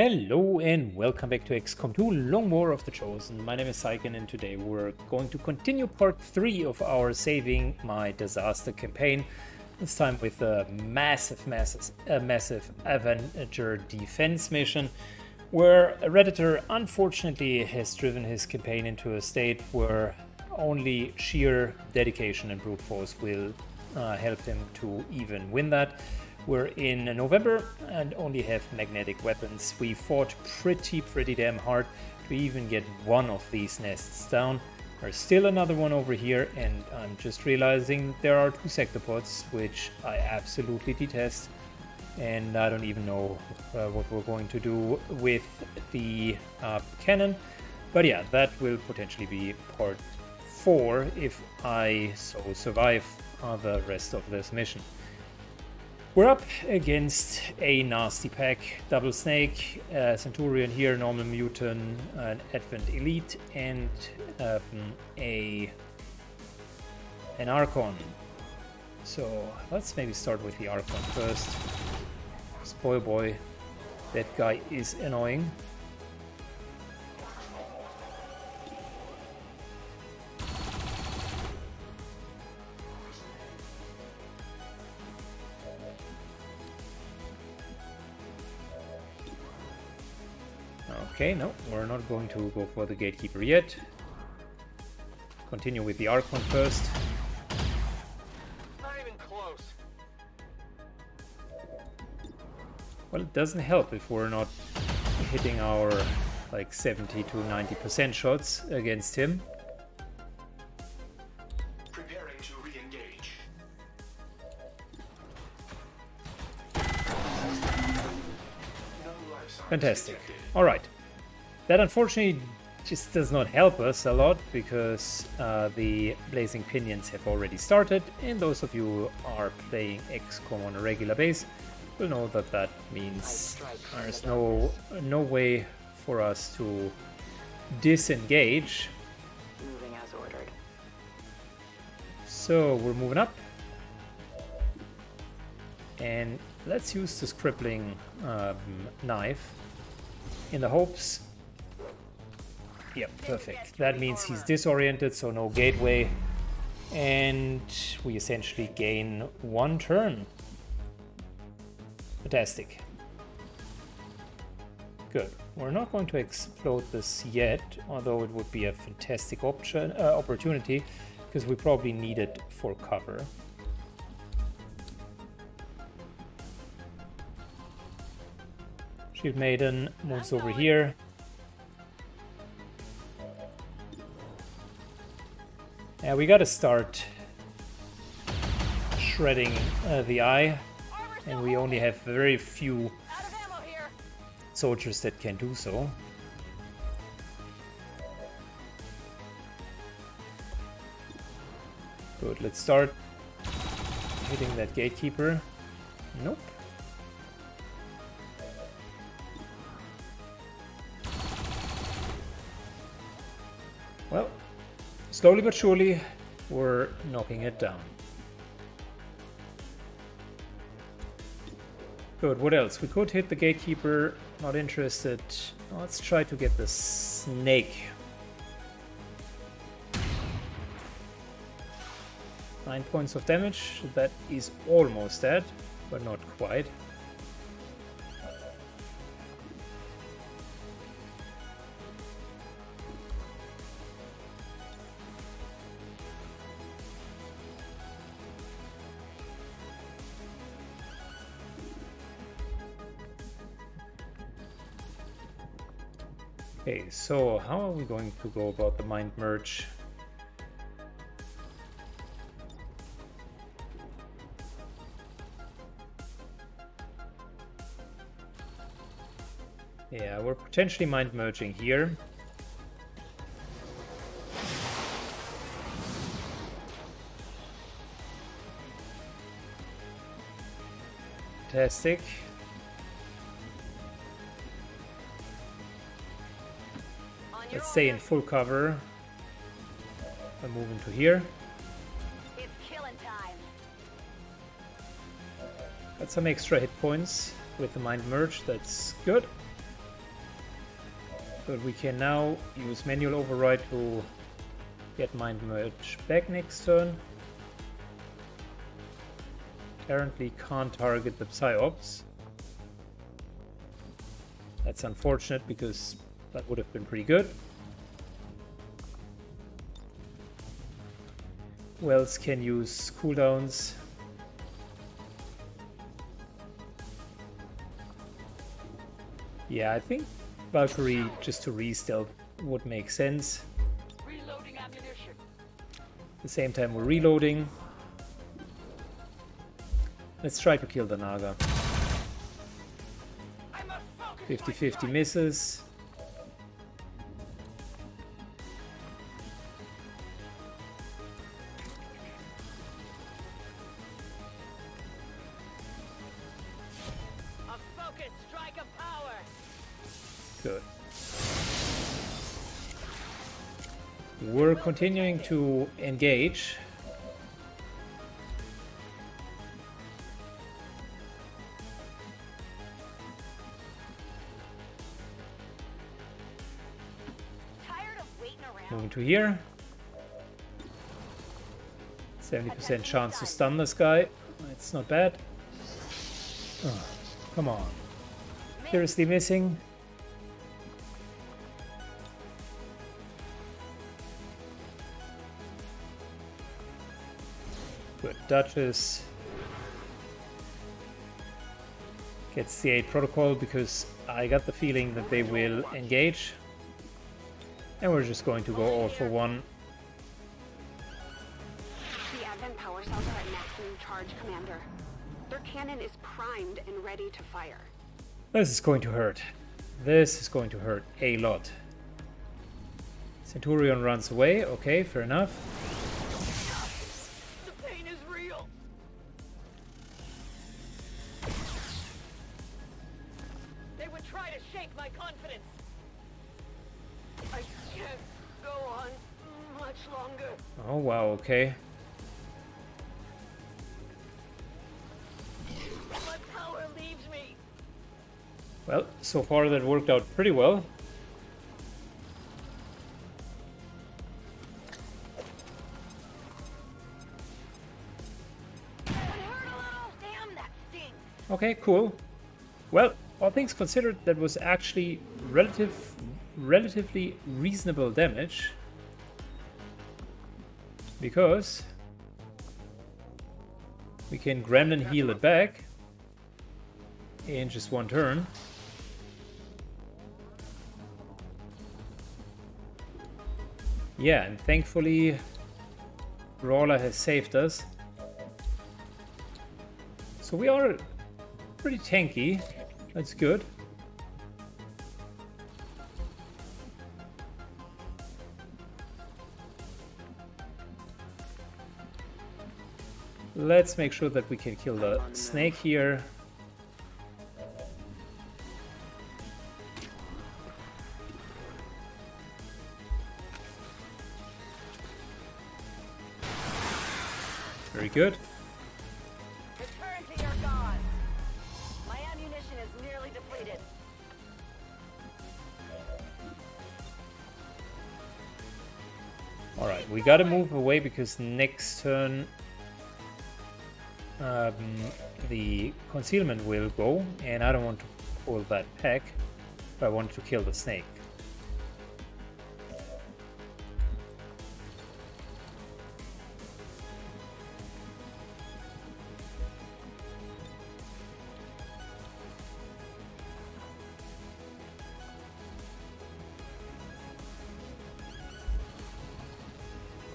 Hello and welcome back to XCOM 2 Long War of the Chosen. My name is Syken and today we're going to continue part 3 of our Saving My Disaster campaign. This time with a massive, massive, a massive Avenger defense mission where a Redditor unfortunately has driven his campaign into a state where only sheer dedication and brute force will uh, help him to even win that. We're in November and only have magnetic weapons. We fought pretty, pretty damn hard to even get one of these nests down. There's still another one over here, and I'm just realizing there are two sectopods, which I absolutely detest. And I don't even know uh, what we're going to do with the uh, cannon. But yeah, that will potentially be part 4 if I so survive uh, the rest of this mission. We're up against a nasty pack, Double Snake, uh, Centurion here, Normal Mutant, an Advent Elite, and um, a an Archon. So let's maybe start with the Archon first. Spoil boy, that guy is annoying. Okay, no, we're not going to go for the Gatekeeper yet. Continue with the Archon first. Not even close. Well, it doesn't help if we're not hitting our like 70 to 90% shots against him. Preparing to re-engage. No life signs Fantastic. Alright. That unfortunately just does not help us a lot because uh, the Blazing Pinions have already started and those of you who are playing XCOM on a regular base will know that that means there's no, no way for us to disengage. Moving as ordered. So we're moving up. And let's use this crippling um, knife in the hopes. Yep, perfect. That means he's disoriented, so no gateway. And we essentially gain one turn. Fantastic. Good. We're not going to explode this yet, although it would be a fantastic option uh, opportunity because we probably need it for cover. Shield Maiden moves over here. Yeah, we gotta start shredding uh, the eye, and we only have very few Out of ammo here. soldiers that can do so. Good, let's start hitting that gatekeeper. Nope. Slowly but surely, we're knocking it down. Good, what else? We could hit the gatekeeper, not interested. Let's try to get the snake. Nine points of damage, that is almost dead, but not quite. Okay, so how are we going to go about the mind merge? Yeah, we're potentially mind merging here. Fantastic. Stay in full cover. I move into here. It's killing time. Got some extra hit points with the mind merge. That's good. But we can now use manual override to get mind merge back next turn. Apparently can't target the Psyops. That's unfortunate because that would have been pretty good. Wells can use cooldowns. Yeah, I think Valkyrie just to re-stealth would make sense. Reloading ammunition. At the same time we're reloading. Let's try to kill the Naga. 50-50 misses. Continuing to engage. Tired of waiting around. Moving to here. 70% chance to stun this guy. It's not bad. Oh, come on. Seriously missing? Duchess gets the Aid Protocol because I got the feeling that they will engage. And we're just going to go all for one. The Advent power cells are at maximum charge, Commander. Their cannon is primed and ready to fire. This is going to hurt. This is going to hurt a lot. Centurion runs away. Okay, fair enough. Longer. Oh, wow, okay. My power leaves me. Well, so far that worked out pretty well. It hurt a little. Damn, that stings. Okay, cool. Well, all things considered, that was actually relative, relatively reasonable damage. Because we can Gremlin heal it back in just one turn. Yeah, and thankfully Brawler has saved us. So we are pretty tanky. That's good. Let's make sure that we can kill the snake here. Very good. Return to your god. My ammunition is nearly depleted. Alright, we gotta move away because next turn um, the concealment will go, and I don't want to pull that pack. I want to kill the snake.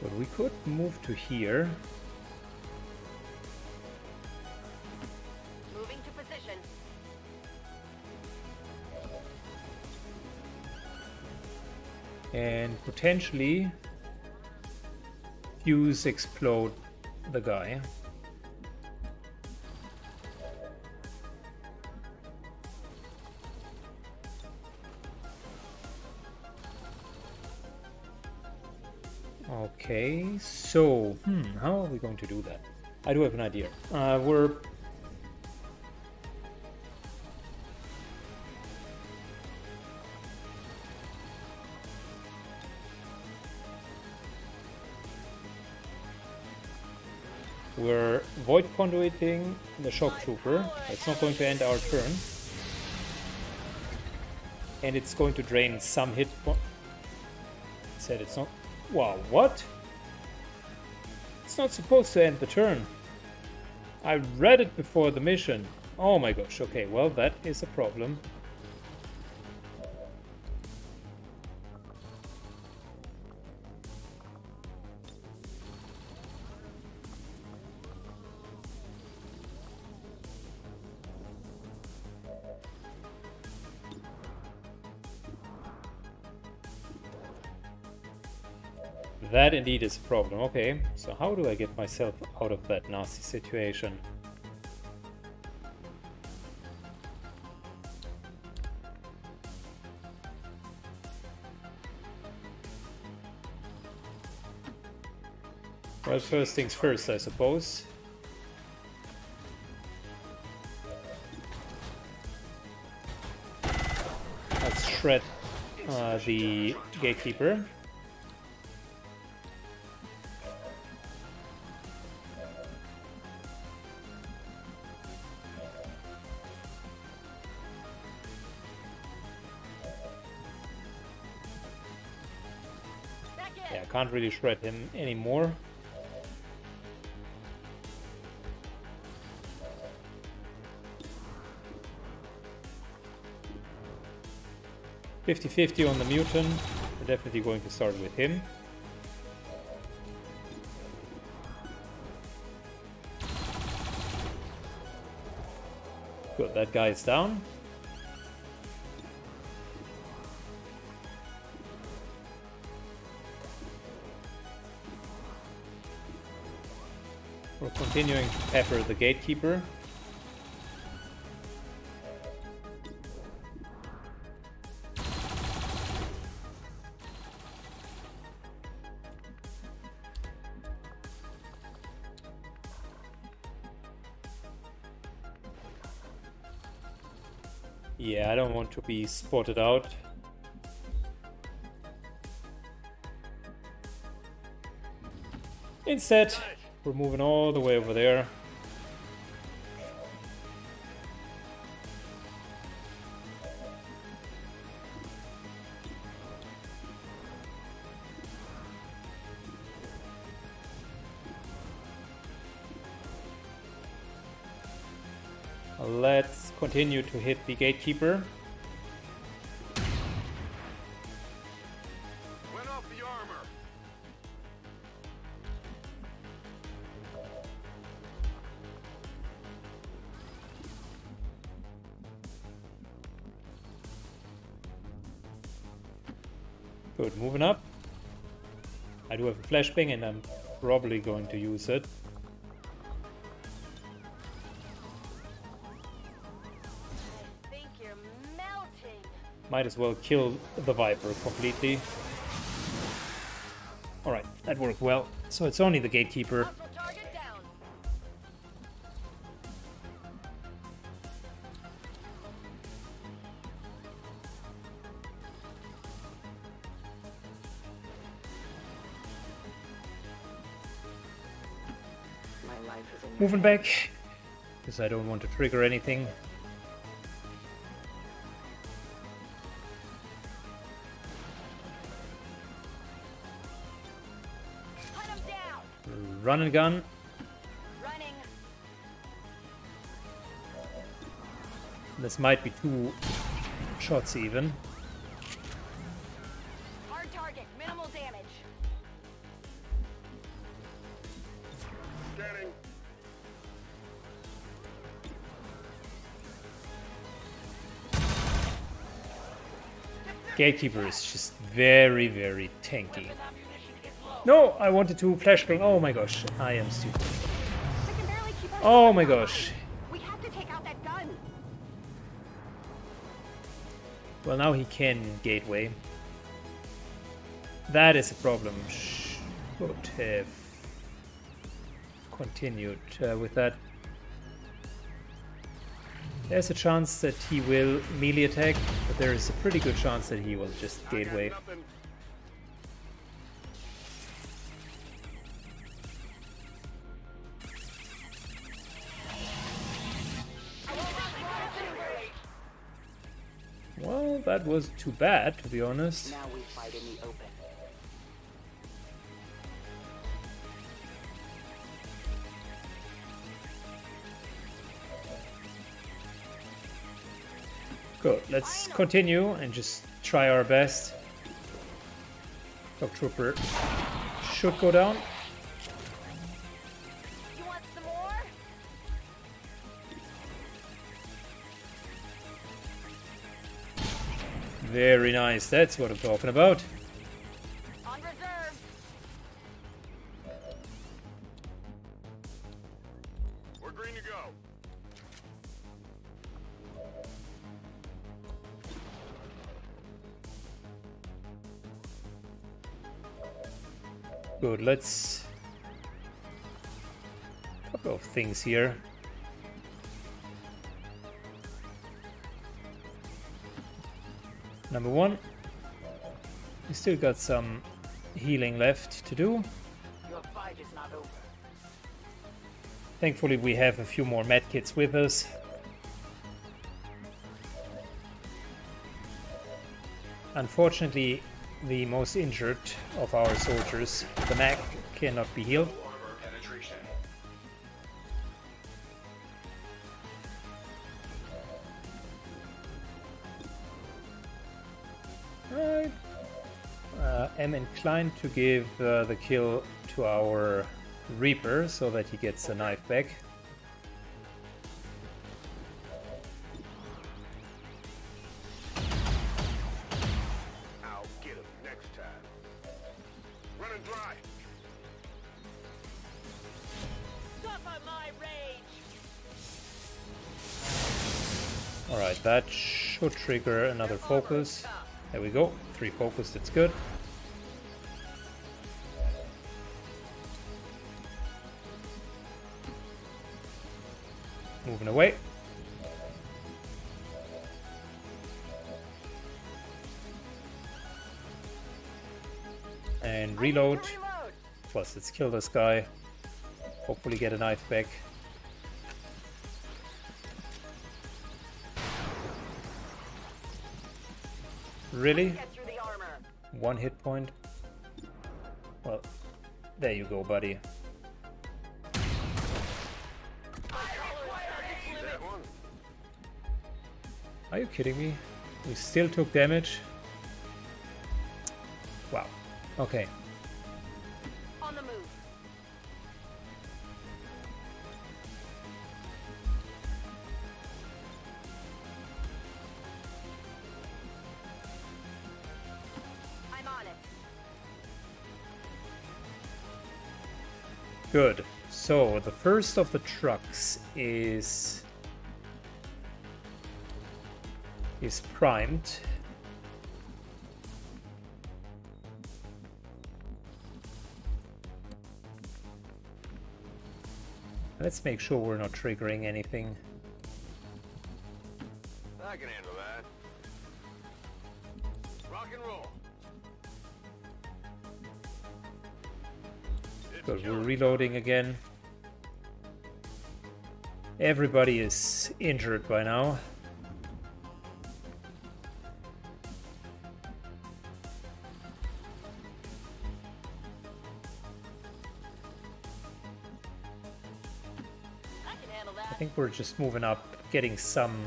But we could move to here. And potentially fuse explode the guy. Okay, so hmm, how are we going to do that? I do have an idea. Uh, we're conduiting the shock trooper. It's not going to end our turn. And it's going to drain some hit point. Said it's not. Wow, what? It's not supposed to end the turn. I read it before the mission. Oh my gosh, okay, well, that is a problem. That indeed is a problem. Okay, so how do I get myself out of that nasty situation? Well, first things first, I suppose. Let's shred uh, the gatekeeper. Yeah, I can't really shred him anymore. Fifty-fifty on the mutant. We're definitely going to start with him. Good, that guy is down. Continuing to pepper the gatekeeper. Yeah, I don't want to be spotted out. Instead, we're moving all the way over there. Let's continue to hit the gatekeeper. Flashbang and I'm probably going to use it. I think you're melting. Might as well kill the Viper completely. Alright, that worked well. So it's only the gatekeeper. Moving back, because I don't want to trigger anything. Hunt 'em. Run and gun. Running. This might be two shots even. Gatekeeper is just very, very tanky. No, I wanted to flashbang. Oh my gosh, I am stupid. I can keep Oh my gosh. We have to take out that gun. Well, now he can gateway. That is a problem. Should have continued uh, with that. There's a chance that he will melee attack, but there is a pretty good chance that he will just gateway. Well, that was too bad, to be honest. Good. Let's continue and just try our best. Dog Trooper should go down. You want some more? Very nice. That's what I'm talking about. On reserve. We're green to go. Good. Let's A couple of things here. Number one, we still got some healing left to do. Your fight is not over. Thankfully, we have a few more medkits with us. Unfortunately, the most injured of our soldiers, the Mac, cannot be healed. I uh, am inclined to give uh, the kill to our Reaper so that he gets a knife back. Trigger another focus. There we go. Three focus, that's good. Moving away. And reload. Reload. Plus, let's kill this guy. Hopefully, get a knife back. Really? Get through the armor. One hit point? Well, there you go, buddy. Are you kidding me? We still took damage? Wow. Okay. Good. So, the first of the trucks is... is primed. Let's make sure we're not triggering anything. I can handle Good, we're reloading again. Everybody is injured by now. I think we're just moving up, getting some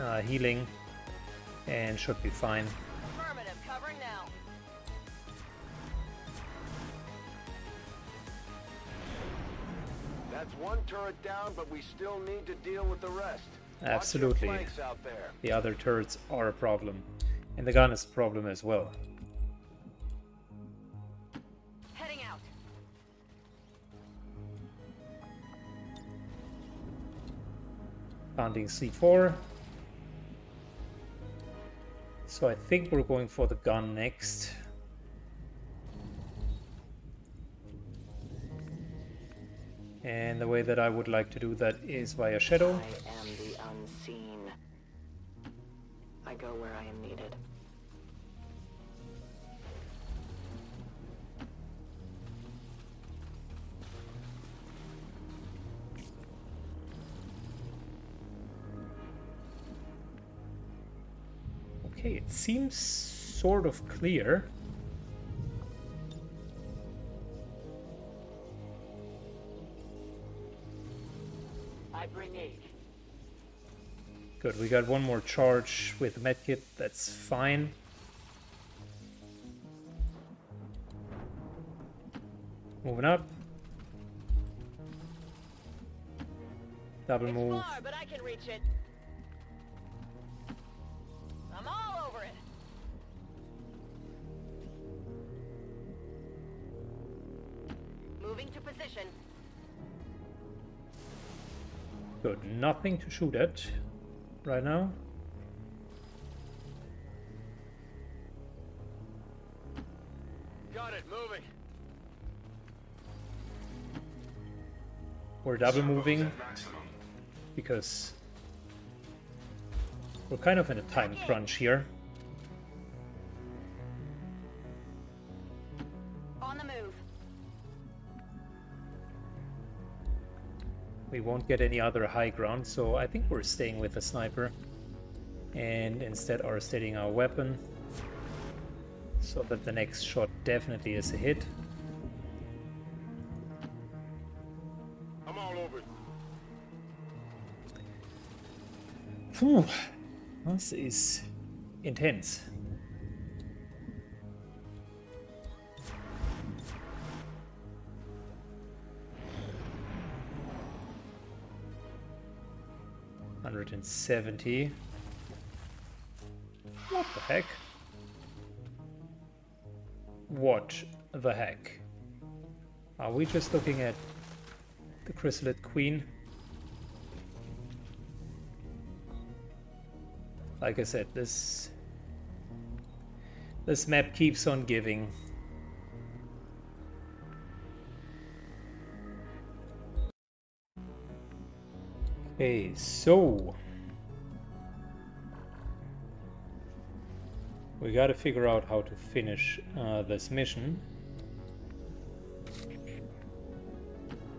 uh, healing, and should be fine. Turret down, but we still need to deal with the rest. Absolutely. out there. The other turrets are a problem, and the gun is a problem as well. Heading out. Founding C4. So I think we're going for the gun next. And the way that I would like to do that is via Shadow. I am the unseen. I go where I am needed. Okay, it seems sort of clear. Good, we got one more charge with medkit, that's fine. Moving up. Double It's move. far, but I can reach it. I'm all over it. Moving to position. Good, nothing to shoot at right now. Got it, moving. We're double moving because we're kind of in a time crunch here. We won't get any other high ground, so I think we're staying with the sniper. And instead are steadying our weapon. So that the next shot definitely is a hit. I'm all over. Phew. This is intense. Hundred and seventy. What the heck? What the heck? Are we just looking at the Chrysalid Queen? Like I said, this this map keeps on giving. Okay, so we got to figure out how to finish uh, this mission.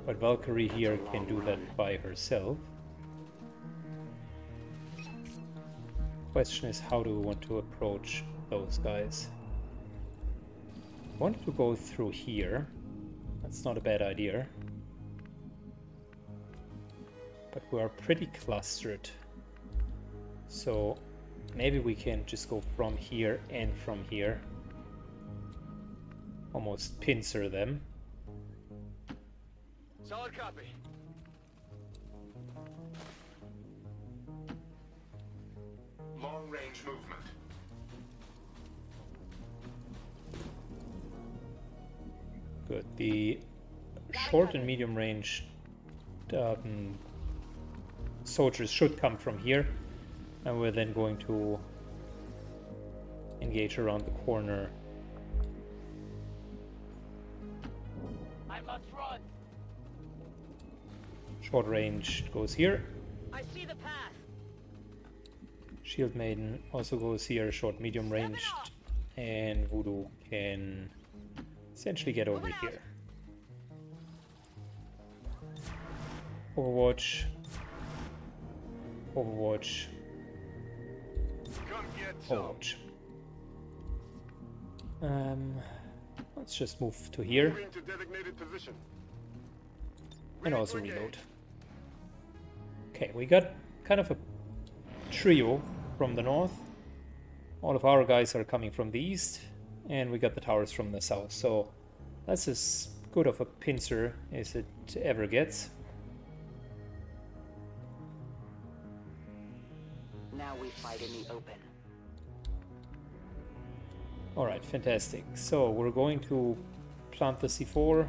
But Valkyrie here can do that by herself. Question is, how do we want to approach those guys? Wanted to go through here. That's not a bad idea. But we are pretty clustered. So maybe we can just go from here and from here. Almost pincer them. Solid copy. Long range movement. Good. The short and medium range um, soldiers should come from here, and we're then going to engage around the corner. I must run. Short range goes here. I see the path. Shield Maiden also goes here, short medium range, and Voodoo can essentially get over here. Overwatch. Overwatch. Come get some. Overwatch. Um, let's just move to here Moving designated position. and also reload. Okay, we got kind of a trio from the north. All of our guys are coming from the east, and we got the towers from the south. So that's as good of a pincer as it ever gets. Now we fight in the open. All right, fantastic. So we're going to plant the C4.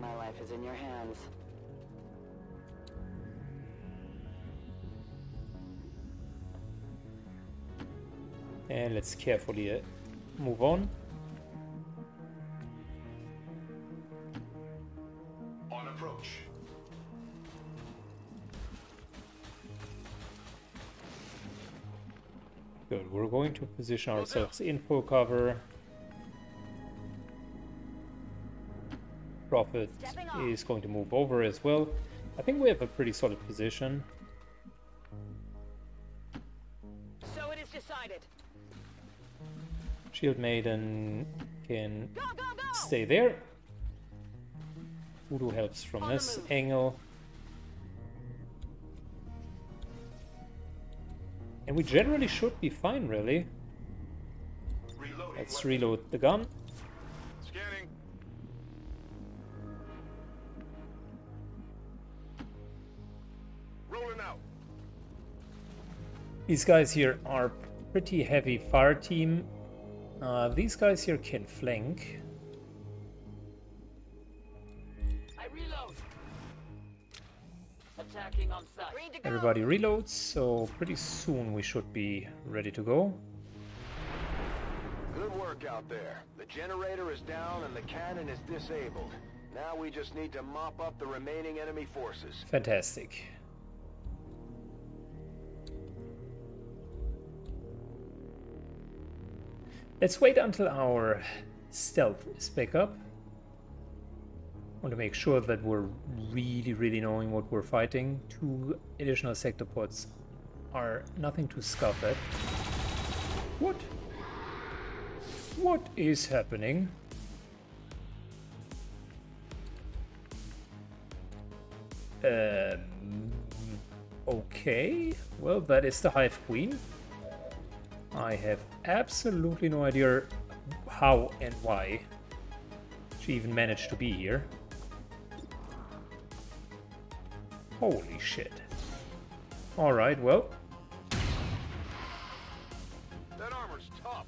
My life is in your hands. And let's carefully uh, move on. On trying to position ourselves in full cover. Prophet is going to move over as well. I think we have a pretty solid position. So it is decided. Shield Maiden can go, go, go. stay there. Udo helps from this angle. And we generally should be fine, really. Reloading. Let's reload the gun. Scanning. Rolling out. These guys here are pretty heavy fire team. Uh, these guys here can flank. Everybody reloads, so pretty soon we should be ready to go. Good work out there. The generator is down and the cannon is disabled. Now we just need to mop up the remaining enemy forces. Fantastic. Let's wait until our stealth is back up. Want to make sure that we're really, really knowing what we're fighting. Two additional sectopods are nothing to scoff at. What? What is happening? Um, okay, well, that is the Hive Queen. I have absolutely no idea how and why she even managed to be here. Holy shit. Alright, well, That armor's tough.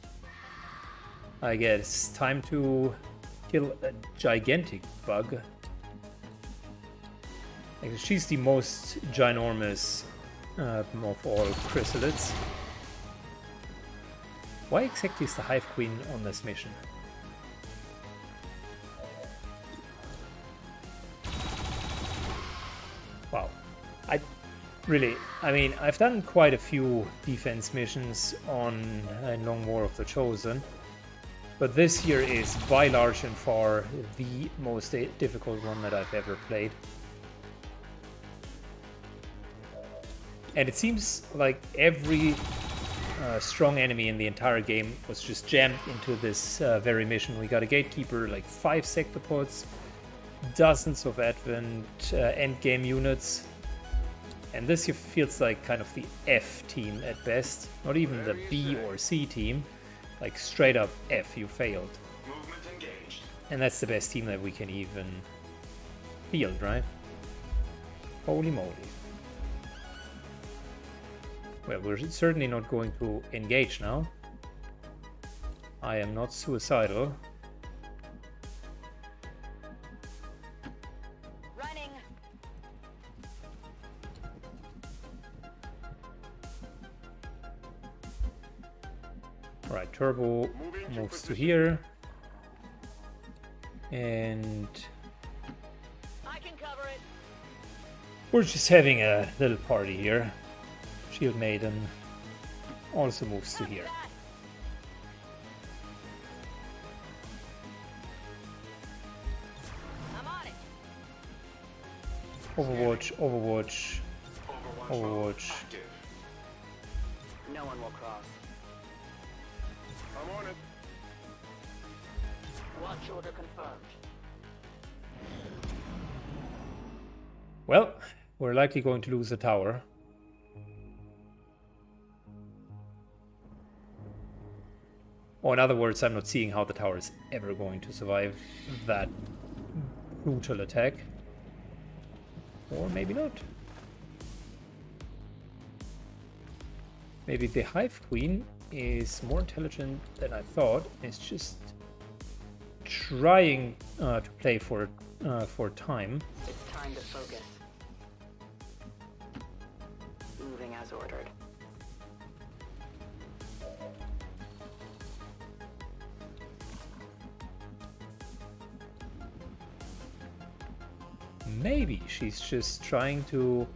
I guess time to kill a gigantic bug. She's the most ginormous uh, of all chrysalids. Why exactly is the Hive Queen on this mission? Really, I mean, I've done quite a few defense missions on uh, Long War of the Chosen, but this here is by large and far the most difficult one that I've ever played. And it seems like every uh, strong enemy in the entire game was just jammed into this uh, very mission. We got a gatekeeper, like five sector sectopods, dozens of advent uh, endgame units, and this feels like kind of the F team at best, not even the B or C team, like straight up F, you failed. And that's the best team that we can even field, right? Holy moly. Well, we're certainly not going to engage now. I am not suicidal. Turbo moves to here. And I can cover it. we're just having a little party here. Shield Maiden also moves to here. that. I'm on it. Overwatch, Overwatch. Overwatch. Overwatch. No one will cross. I'm on it. Watch order confirmed. Well, we're likely going to lose the tower. Or in other words, I'm not seeing how the tower is ever going to survive that brutal attack. Or maybe not. Maybe the Hive Queen is more intelligent than I thought. It's just trying uh, to play for uh, for time. It's time to focus. Moving as ordered. Maybe she's just trying to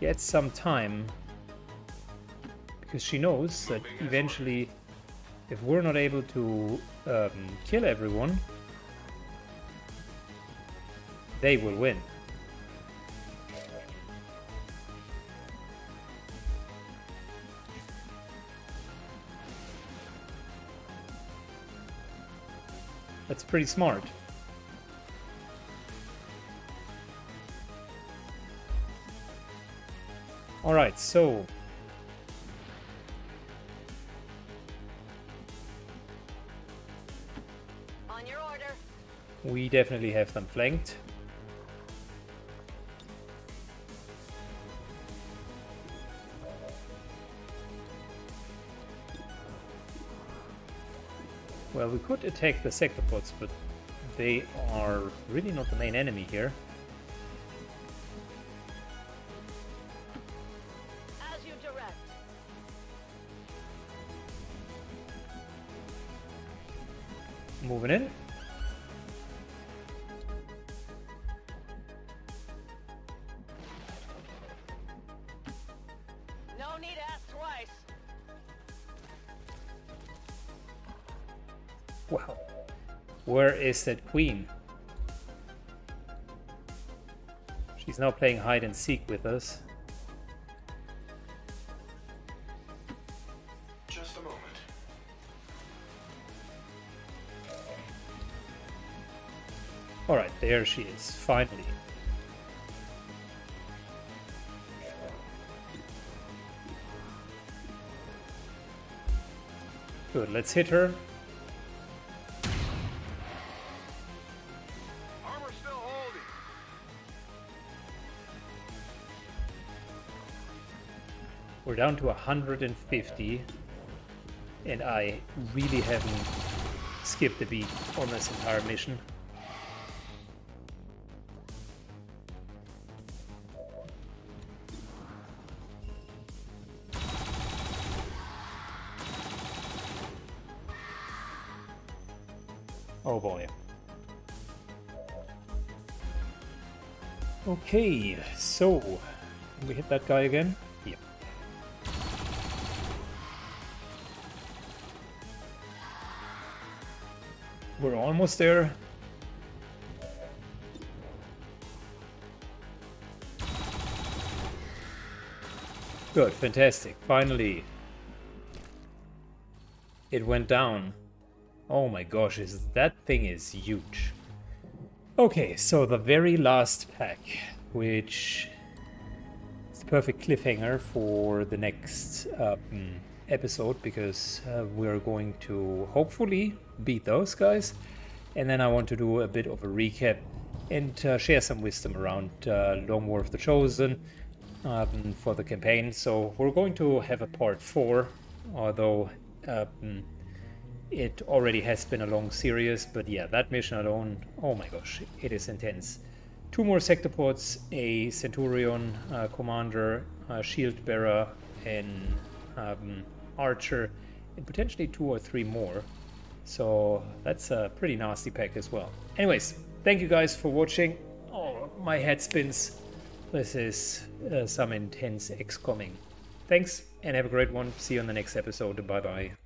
get some time because she knows that eventually, if we're not able to um, kill everyone, they will win. That's pretty smart. Alright, so We definitely have them flanked. Well, we could attack the sectopods, but they are really not the main enemy here. As you direct. Moving in. That queen? She's now playing hide and seek with us. Just a moment. Alright, there she is, finally. Good, let's hit her. We're down to 150. And I really haven't skipped a beat on this entire mission. Oh boy. Okay, so we hit that guy again. Almost there. Good, fantastic. Finally. It went down. Oh my gosh, is that thing is huge. Okay, so the very last pack, which is the perfect cliffhanger for the next um, episode because uh, we're going to hopefully beat those guys. And then I want to do a bit of a recap and uh, share some wisdom around uh, Long War of the Chosen um, for the campaign. So we're going to have a part 4, although um, it already has been a long series, but yeah, that mission alone, oh my gosh, it is intense. Two more sectopods, a Centurion uh, commander, a shield bearer, an um, archer, and potentially two or three more. So that's a pretty nasty pack as well. Anyways, thank you guys for watching. Oh, my head spins. This is uh, some intense XCOMing. Thanks and have a great one. See you on the next episode. Bye bye.